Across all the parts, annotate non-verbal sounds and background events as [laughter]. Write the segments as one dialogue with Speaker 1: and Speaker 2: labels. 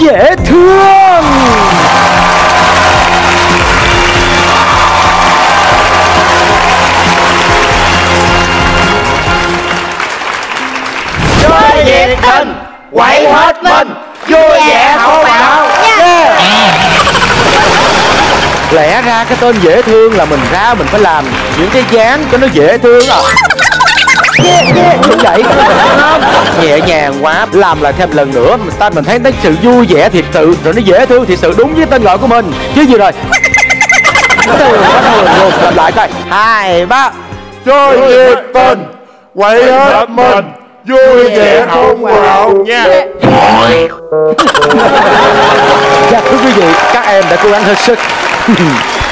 Speaker 1: dễ thương.
Speaker 2: Chơi nhiệt tình Quậy hết mình Vui vẻ hậu bạo
Speaker 1: lẽ ra cái tên dễ thương là mình ra mình phải làm những cái dáng cho nó dễ thương à. Yeah, yeah, như vậy. không nhẹ nhàng quá. Làm lại thêm lần nữa. Mình ta mình thấy cái sự vui vẻ thiệt sự rồi nó dễ thương thiệt sự đúng với tên gọi của mình. Chứ gì rồi? Luôn làm lại coi hai ba
Speaker 2: Chơi nhiệt tình Quậy hết mình. Vui vẻ hổ bạo nha.
Speaker 1: Dạ thưa quý vị, các em đã cố gắng hết sức. [laughs]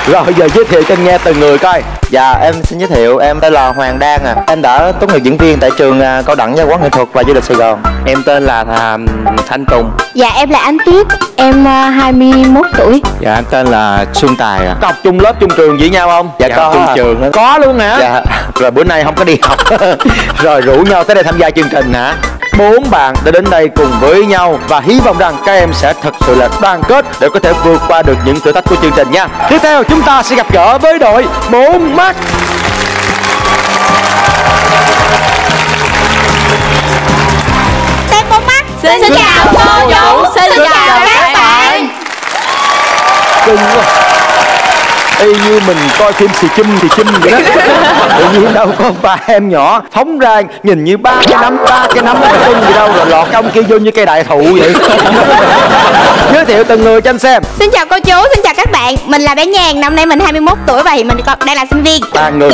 Speaker 1: Rồi giờ giới thiệu cho anh nghe từng người coi
Speaker 3: Dạ em xin giới thiệu em tên là Hoàng Đan à Em đã tốt nghiệp diễn viên tại trường à, cao đẳng giáo quán nghệ thuật và du lịch Sài Gòn Em tên là Thà, Thanh Tùng
Speaker 4: Dạ em là Ánh Tuyết Em à, 21 tuổi
Speaker 3: Dạ em tên là Xuân Tài à
Speaker 1: học chung lớp chung trường với nhau không?
Speaker 3: Dạ, dạ có
Speaker 1: chung
Speaker 3: à.
Speaker 1: trường. Có luôn hả?
Speaker 3: Dạ
Speaker 1: Rồi bữa nay không có đi học [laughs] Rồi rủ nhau tới đây tham gia chương trình hả? bốn bạn đã đến đây cùng với nhau và hy vọng rằng các em sẽ thật sự là đoàn kết để có thể vượt qua được những thử thách của chương trình nha. Tiếp theo chúng ta sẽ gặp gỡ với đội 4
Speaker 4: much. Temple mắt xin, xin, xin chào cô chú xin, xin chào các bạn.
Speaker 1: Kinh quá y như mình coi phim xì chum thì chum vậy đó. Tự nhiên đâu có ba em nhỏ phóng ra nhìn như ba cái nắm ba cái nắm cái cưng gì đâu rồi lọt ông kia vô như cây đại thụ vậy. [laughs] Giới thiệu từng người cho anh xem.
Speaker 4: Xin chào cô chú, xin chào các bạn. Mình là bé Nhàn, năm nay mình 21 tuổi và hiện mình còn đang là sinh viên.
Speaker 1: Ba người.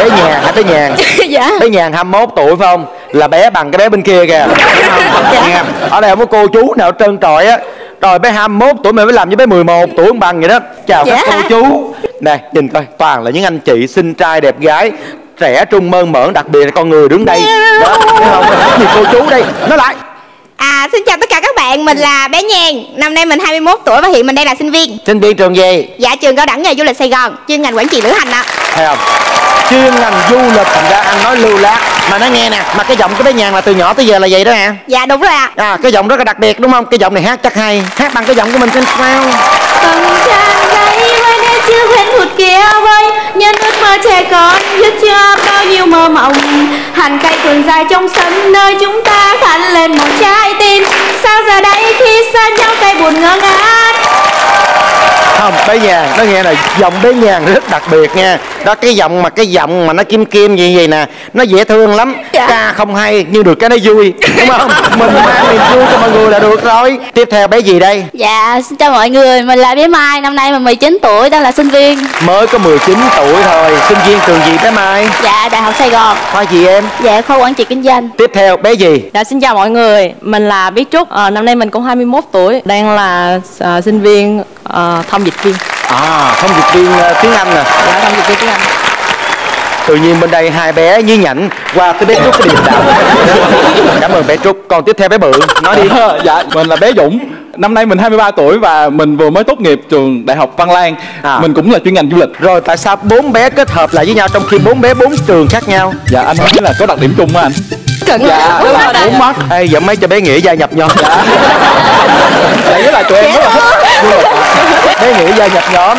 Speaker 1: Bé nhàn hả? Bé nhàn. [laughs]
Speaker 4: Dạ.
Speaker 1: Bé nhàn 21 tuổi phải không? Là bé bằng cái bé bên kia kìa. [laughs] Nghe, ở đây không có cô chú nào trơn trọi á rồi bé 21 tuổi mà mới làm với bé 11 tuổi không bằng vậy đó. Chào các
Speaker 4: Dạ.
Speaker 1: cô chú. Nè nhìn coi toàn là những anh chị xinh trai đẹp gái trẻ trung mơn mởn đặc biệt là con người đứng đây. Đó thấy không? Gì cô chú đây. Nói lại.
Speaker 4: À xin chào tất cả các bạn, mình là bé Nhàn. Năm nay mình 21 tuổi và hiện mình đang là sinh viên.
Speaker 1: Sinh viên trường gì?
Speaker 4: Dạ trường cao đẳng nghề du lịch Sài Gòn Chuyên ngành quản trị lữ hành ạ.
Speaker 1: Thấy không chuyên ngành du lịch. Thành ra ăn nói lưu loát. Mà nói nghe nè mà cái giọng của bé nhàn là từ nhỏ tới giờ là vậy đó nè
Speaker 4: Dạ đúng rồi ạ.
Speaker 1: À cái giọng rất là đặc biệt đúng không? Cái giọng này hát chắc hay. Hát bằng cái giọng của mình xem sao.
Speaker 4: Từng trang giấy với nét chữ quen thuộc kia vơi Nhân ước mơ trẻ con. Viết chưa bao nhiêu mơ mộng. Hành cây thường dài trong sân nơi chúng ta khăn lên một trái tim. Sao giờ đây khi xa nhau tay buồn ngơ ngác?
Speaker 1: Không, bé nhàn, nó nghe là giọng bé nhàn rất đặc biệt nha Đó cái giọng mà cái giọng mà nó kim kim gì vậy nè Nó dễ thương lắm
Speaker 4: Dạ.
Speaker 1: Ca không hay nhưng được cái nó vui Đúng không? [laughs] Mình mang niềm vui cho mọi người là được rồi Tiếp theo bé gì đây?
Speaker 5: Dạ, xin chào mọi người, mình là bé Mai, năm nay mình 19 tuổi, đang là sinh viên
Speaker 1: Mới có 19 tuổi thôi Sinh viên trường gì bé Mai?
Speaker 5: Dạ, Đại học Sài Gòn
Speaker 1: Khoa gì em?
Speaker 5: Dạ, khoa quản trị kinh doanh
Speaker 1: Tiếp theo bé gì?
Speaker 6: Dạ xin chào mọi người, mình là Biết Trúc, Ờ, năm nay mình cũng 21 tuổi, đang là ờ, sinh viên ờ, thông dịch viên.
Speaker 1: À, thông dịch viên ờ, tiếng Anh nè.
Speaker 6: Dạ, thông dịch viên tiếng Anh.
Speaker 1: Tự nhiên bên đây hai bé như nhảnh Qua tới bé Trúc cái điểm đạo. [laughs] Cảm ơn bé Trúc. Còn tiếp theo bé Bự Nói đi. [laughs]
Speaker 7: Dạ mình là bé Dũng. Năm nay mình 23 tuổi và mình vừa mới tốt nghiệp trường đại học Văn Lang.
Speaker 1: À.
Speaker 7: mình cũng là chuyên ngành du lịch.
Speaker 1: Rồi tại sao bốn bé kết hợp lại với nhau Trong khi bốn bé bốn trường khác nhau?
Speaker 7: Dạ anh nói là có đặc điểm chung á anh.
Speaker 6: Cận
Speaker 7: dạ đó là bốn mắt
Speaker 1: Ê giọng mấy cho bé Nghĩa gia nhập nhóm
Speaker 7: dạ. [laughs] Với là tụi em rất là thích. Du lịch
Speaker 1: Bé nghĩ gia nhập nhóm.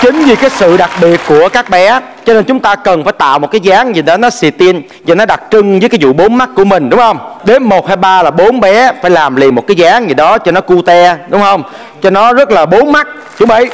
Speaker 1: Chính vì cái sự đặc biệt của các bé Cho nên chúng ta cần phải tạo một cái dáng gì đó nó xì tin Và nó đặc trưng với cái vụ bốn mắt của mình đúng không? Đến 1, 2, 3 là bốn bé Phải làm liền một cái dáng gì đó cho nó cute đúng không? Cho nó rất là bốn mắt. Chuẩn bị.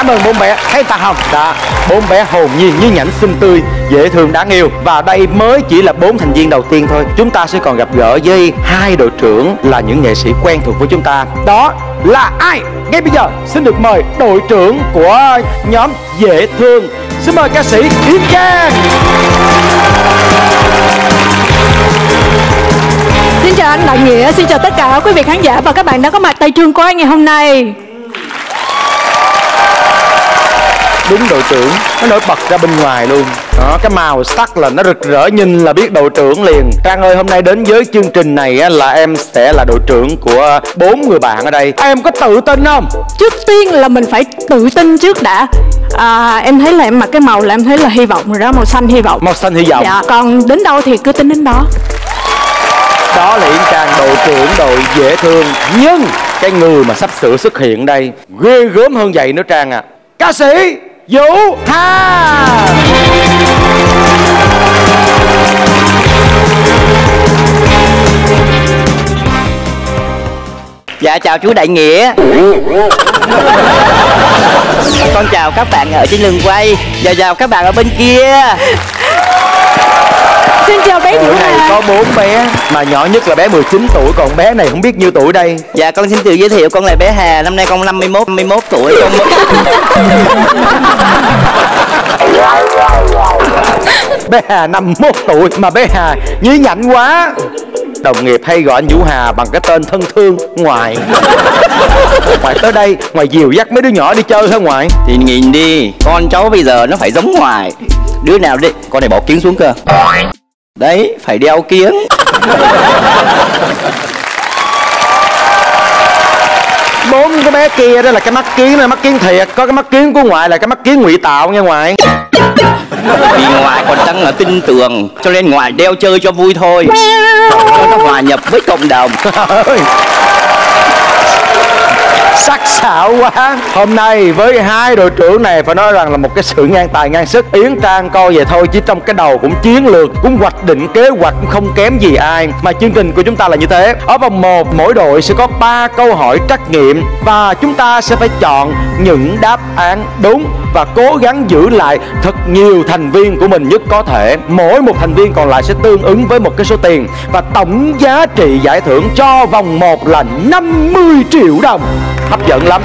Speaker 1: Cảm ơn bốn bé Thấy ta không? Đã Bốn bé hồn nhiên như nhảnh xinh tươi Dễ thương đáng yêu. Và đây mới chỉ là bốn thành viên đầu tiên thôi. Chúng ta sẽ còn gặp gỡ với hai đội trưởng Là những nghệ sĩ quen thuộc với chúng ta. Đó là ai? Ngay bây giờ xin được mời đội trưởng của nhóm Dễ Thương. Xin mời ca sĩ Yến Trang.
Speaker 8: Xin chào anh Đại Nghĩa, xin chào tất cả quý vị khán giả và các bạn đã có mặt tại trường quay ngày hôm nay.
Speaker 1: Đúng đội trưởng Nó nổi bật ra bên ngoài luôn đó, cái màu sắc là nó rực rỡ nhìn là biết đội trưởng liền Trang ơi hôm nay đến với chương trình này á, là em sẽ là đội trưởng của bốn người bạn ở đây Em có tự tin không?
Speaker 8: Trước tiên là mình phải tự tin trước đã. À, em thấy là em mặc cái màu là em thấy là hy vọng rồi đó, màu xanh hy vọng.
Speaker 1: Màu xanh hy vọng
Speaker 8: Dạ, còn đến đâu thì cứ tính đến đó.
Speaker 1: Đó là Yến Trang đội trưởng đội dễ thương nhưng cái người mà sắp sửa xuất hiện đây ghê gớm hơn vậy nữa trang à ca sĩ vũ hà
Speaker 3: Dạ chào chú Đại Nghĩa. [laughs] Con chào các bạn ở trên đường quay. Và chào các bạn ở bên kia
Speaker 8: Xin chào bé Vũ Hà.
Speaker 1: có bốn bé Mà nhỏ nhất là bé 19 tuổi Còn bé này không biết nhiêu tuổi đây.
Speaker 3: Dạ con xin tự giới thiệu con là bé Hà Năm nay con 51 51 tuổi. Con... [laughs]
Speaker 1: Bé Hà 51 tuổi Mà bé Hà nhí nhảnh quá. Đồng nghiệp hay gọi anh Vũ Hà bằng cái tên thân thương Ngoại Ngoại tới đây Ngoài dìu dắt mấy đứa nhỏ đi chơi hả ngoại
Speaker 3: Thì nhìn đi Con cháu bây giờ nó phải giống ngoài. Đứa nào đi Con này bỏ kiến xuống cơ Đấy phải đeo kiến
Speaker 1: Bốn cái bé kia đó là cái mắt kiến là mắt kiến thiệt. Có cái mắt kiến của ngoại là cái mắt kiến ngụy tạo nha ngoại.
Speaker 3: Vì ngoài còn tăng ở tin tưởng Cho nên ngoài đeo chơi cho vui thôi. Cho nó hòa nhập với cộng đồng. [laughs]
Speaker 1: sắc sảo quá. Hôm nay với hai đội trưởng này phải nói rằng là một cái sự ngang tài ngang sức. Yến trang coi về thôi, chứ trong cái đầu cũng chiến lược, cũng hoạch định, kế hoạch cũng không kém gì ai. Mà chương trình của chúng ta là như thế. Ở vòng 1 mỗi đội sẽ có 3 câu hỏi trắc nghiệm và chúng ta sẽ phải chọn những đáp án đúng và cố gắng giữ lại thật nhiều thành viên của mình nhất có thể. Mỗi một thành viên còn lại sẽ tương ứng với một cái số tiền và tổng giá trị giải thưởng cho vòng 1 là 50 triệu đồng hấp dẫn lắm.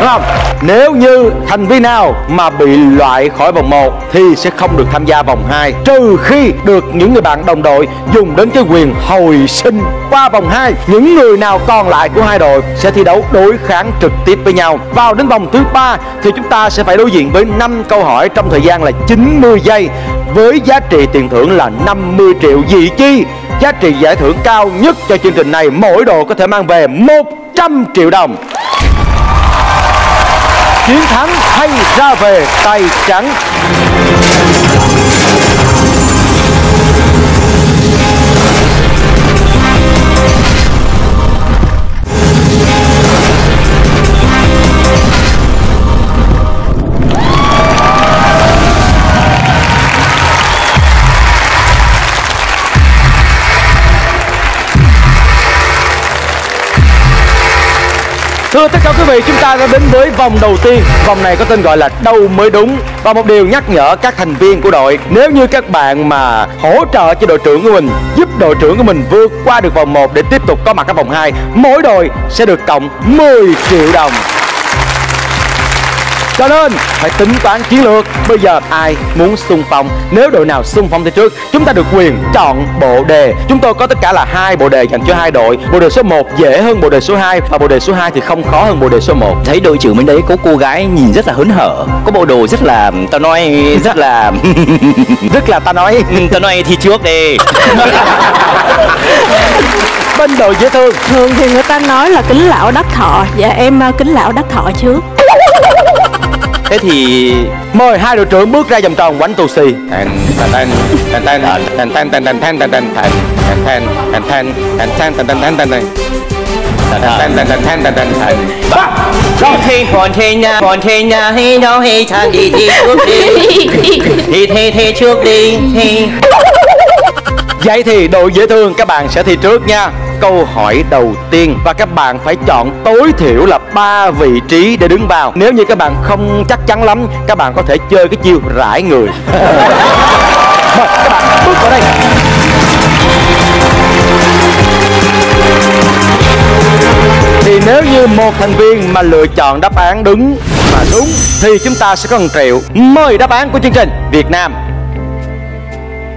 Speaker 1: Đúng không? Nếu như thành viên nào mà bị loại khỏi vòng 1 thì sẽ không được tham gia vòng 2 trừ khi được những người bạn đồng đội dùng đến cái quyền hồi sinh qua vòng 2. Những người nào còn lại của hai đội sẽ thi đấu đối kháng trực tiếp với nhau. Vào đến vòng thứ ba thì chúng ta sẽ phải đối diện với 5 câu hỏi trong thời gian là 90 giây với giá trị tiền thưởng là 50 triệu dị chi. Giá trị giải thưởng cao nhất cho chương trình này mỗi đội có thể mang về 100 triệu đồng chiến thắng hay ra về tay trắng. Thưa tất cả quý vị, chúng ta đã đến với vòng đầu tiên. Vòng này có tên gọi là đâu mới đúng. Và một điều nhắc nhở các thành viên của đội, nếu như các bạn mà hỗ trợ cho đội trưởng của mình, giúp đội trưởng của mình vượt qua được vòng 1 để tiếp tục có mặt ở vòng 2, mỗi đội sẽ được cộng 10 triệu đồng. Cho nên phải tính toán chiến lược. Bây giờ ai muốn xung phong? Nếu đội nào xung phong tới trước Chúng ta được quyền chọn bộ đề. Chúng tôi có tất cả là hai bộ đề dành cho hai đội. Bộ đề số 1 dễ hơn bộ đề số 2 Và bộ đề số 2 thì không khó hơn bộ đề số 1
Speaker 3: Thấy đội trưởng bên đấy có cô gái nhìn rất là hớn hở. Có bộ đồ rất là Tao nói rất là [laughs]
Speaker 1: Rất là ta nói.
Speaker 3: Tao nói thi trước đi. [laughs]
Speaker 1: Bên đội dễ thương.
Speaker 8: Thường thì người ta nói là kính lão đắc thọ. Dạ em à, kính lão đắc thọ trước
Speaker 3: thế thì
Speaker 1: mời hai đội trưởng bước ra vòng tròn quánh tù xì
Speaker 3: Con thi con thi nha, con thi nha, hay đâu hay thằng đi đi trước đi Thi thi thi trước đi, thi
Speaker 1: Vậy thì đội dễ thương các bạn sẽ thi trước nha Câu hỏi đầu tiên. Và các bạn phải chọn tối thiểu là 3 vị trí để đứng vào. Nếu như các bạn không chắc chắn lắm Các bạn có thể chơi cái chiêu rải người. [laughs] Mời các bạn bước vào đây. Thì nếu như một thành viên mà lựa chọn đáp án đúng mà đúng Thì chúng ta sẽ có 1 triệu. Mời đáp án của chương trình Việt Nam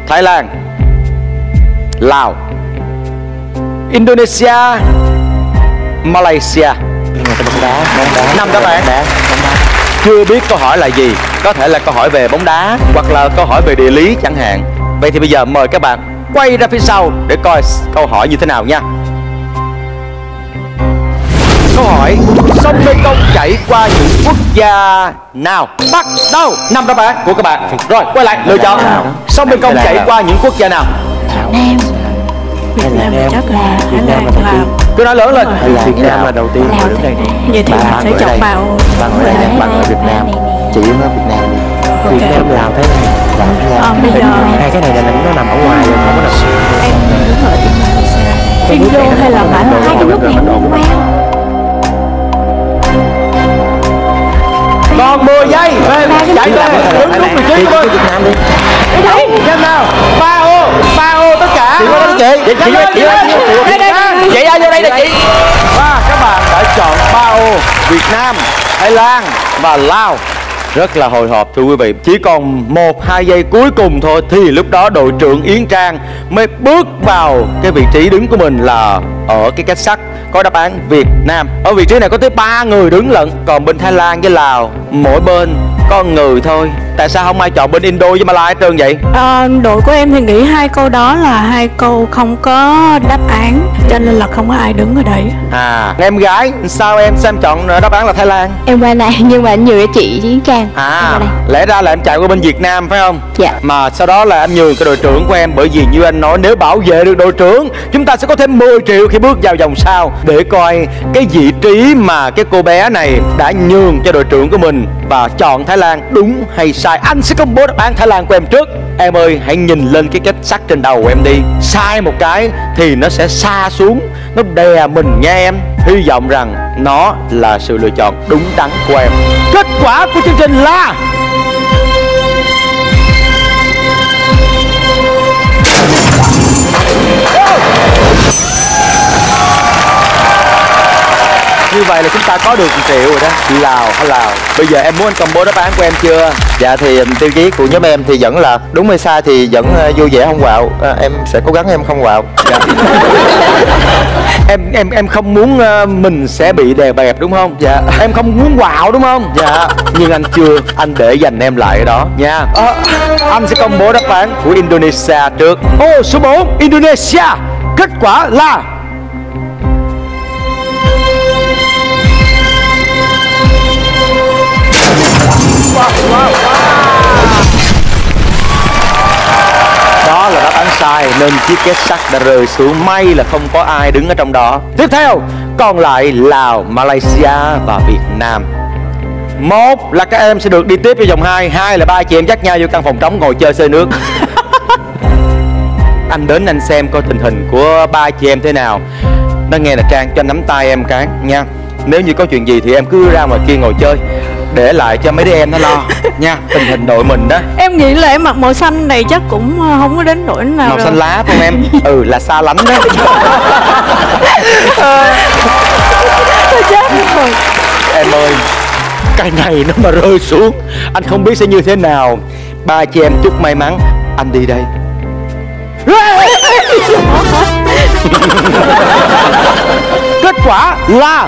Speaker 1: Thái Lan Lào Indonesia, Malaysia.
Speaker 3: Bóng đá bóng đá
Speaker 1: năm Bóng đá. chưa biết câu hỏi là gì. Có thể là câu hỏi về bóng đá, hoặc là câu hỏi về địa lý chẳng hạn. Vậy thì bây giờ mời các bạn quay ra phía sau để coi câu hỏi như thế nào nha. Câu hỏi, sông Công chảy qua những quốc gia nào? Bắt đầu năm đáp án của các bạn. Rồi, quay lại, lựa chọn. Sông Công chảy qua những quốc gia nào?
Speaker 8: Việt Nam là chắc là Thái Lan là
Speaker 1: cứ nói lớn lên.
Speaker 3: Việt Nam là đầu tiên ở nước đây
Speaker 8: vậy thì mình sẽ chọn vào
Speaker 3: người ở đây bằng ở Việt Nam. Chỉ ở Việt Nam. Việt Nam Lào Thái Lan Lào Thái Lan
Speaker 8: Ờ, bây giờ
Speaker 3: hai cái này là nó nằm ở ngoài rồi không có nằm
Speaker 8: em đứng ở Indonesia Indo hay là Lai
Speaker 3: hai cái nước này
Speaker 1: còn 10 giây. Về chạy về. đứng đúng vị trí
Speaker 3: Việt Nam
Speaker 1: đấy nhanh nào. Ba ô. Ba ô
Speaker 3: Chị có đó chị.
Speaker 1: Chị
Speaker 3: Chị
Speaker 1: chị.
Speaker 3: chị
Speaker 1: ra vô đây là chị. Và các bạn đã chọn ba ô Việt Nam Thái Lan và Lào. Rất là hồi hộp thưa quý vị. Chỉ còn một hai giây cuối cùng thôi thì lúc đó đội trưởng Yến Trang mới bước vào cái vị trí đứng của mình là ở cái cách sắt có đáp án Việt Nam. Ở vị trí này có tới ba người đứng lận còn bên Thái Lan với Lào mỗi bên có người thôi tại sao không ai chọn bên Indo với Malai hết trơn vậy
Speaker 8: Ờ, đội của em thì nghĩ hai câu đó là hai câu không có đáp án cho nên là không có ai đứng ở đây
Speaker 1: À, em gái, sao em sao em chọn đáp án là Thái Lan?
Speaker 5: Em qua này nhưng mà anh nhường cho chị Chiến Trang
Speaker 1: À, lẽ ra là em chạy qua bên Việt Nam phải không?
Speaker 5: Dạ.
Speaker 1: Mà sau đó là em nhường cái đội trưởng của em bởi vì như anh nói nếu bảo vệ được đội trưởng chúng ta sẽ có thêm 10 triệu khi bước vào vòng sau để coi cái vị trí mà cái cô bé này đã nhường cho đội trưởng của mình và chọn Thái Lan đúng hay sai. Anh sẽ công bố đáp án Thái Lan của em trước. Em ơi, hãy nhìn lên cái kết sắt trên đầu của em đi. Sai một cái thì nó sẽ xa xuống, nó đè mình nha em. Hy vọng rằng nó là sự lựa chọn đúng đắn của em. Kết quả của chương trình là như vậy là chúng ta có được 1 triệu rồi đó. Lào hay Lào? Bây giờ em muốn anh công bố đáp án của em chưa?
Speaker 3: Dạ thì um, tiêu chí của nhóm em thì vẫn là đúng hay sai thì vẫn uh, vui vẻ không quạo. À, Em sẽ cố gắng em không quạo.
Speaker 1: Dạ. [laughs] Em em em không muốn ờ, mình sẽ bị đè bẹp đúng không? Dạ. Em không muốn quạo đúng không? Dạ. Nhưng anh chưa Anh để dành em lại ở đó. Nha Ờ, Anh sẽ công bố đáp án của Indonesia trước. Ô số 4 Indonesia. Kết quả là sai nên chiếc két sắt đã rơi xuống. May là không có ai đứng ở trong đó. Tiếp theo, còn lại Lào, Malaysia và Việt Nam. Một là các em sẽ được đi tiếp vào vòng 2 Hai là ba chị em dắt nhau vô căn phòng trống ngồi chơi xơi nước. [laughs] Anh đến anh xem coi tình hình của ba chị em thế nào. Nó nghe là Trang cho anh nắm tay em cái nha. Nếu như có chuyện gì thì em cứ ra ngoài kia ngồi chơi. Để lại cho mấy đứa em nó lo [laughs] nha Tình hình đội mình đó.
Speaker 8: Em nghĩ là em mặc màu xanh này chắc cũng ờ, không có đến nỗi nào
Speaker 1: màu
Speaker 8: đâu.
Speaker 1: xanh lá không em? [laughs] Ừ là xa lánh đó.
Speaker 8: Chết [laughs] rồi
Speaker 1: em ơi cái này nó mà rơi xuống anh không biết sẽ như thế nào. Ba chị em chúc may mắn anh đi đây. Kết quả là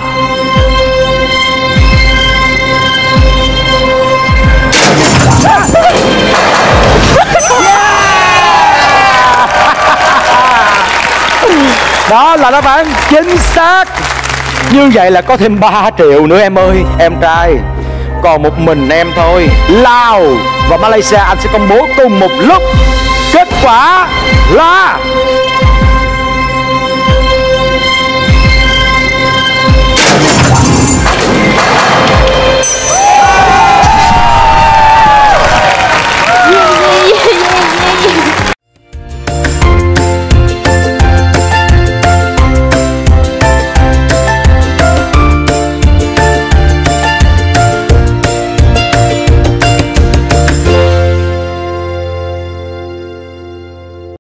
Speaker 1: đó là đáp án chính xác. Như vậy là có thêm 3 triệu nữa em ơi, Em trai. Còn một mình em thôi. Lào và Malaysia, anh sẽ công bố cùng một lúc. Kết quả là